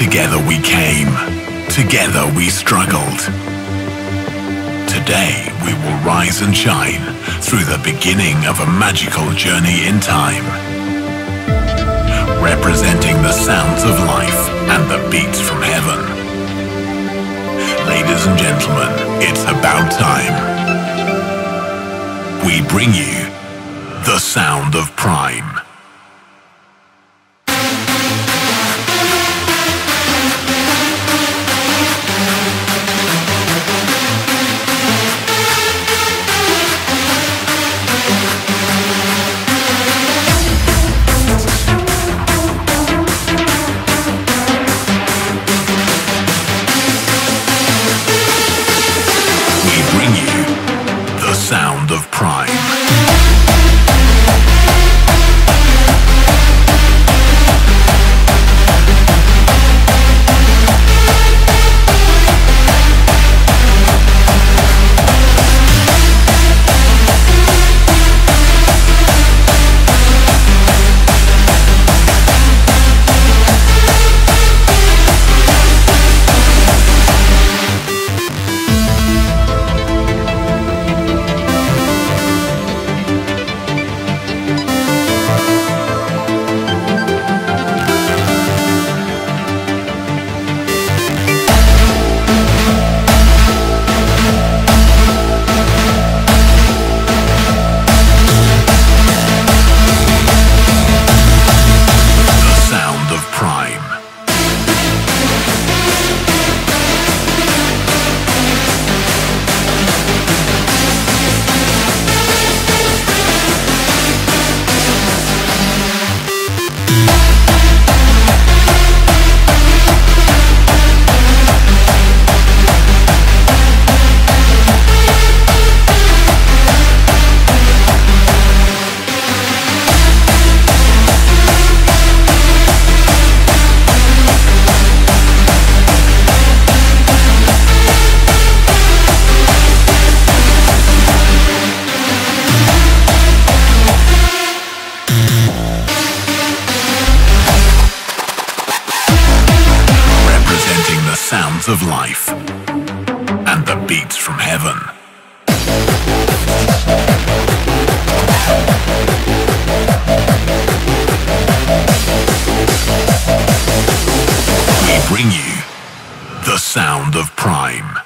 Together we came, together we struggled. Today we will rise and shine through the beginning of a magical journey in time. Representing the sounds of life and the beats from heaven. Ladies and gentlemen, it's about time. We bring you the sound of Pryme. Sound of Pryme. Of life and the beats from heaven. We bring you the sound of Pryme.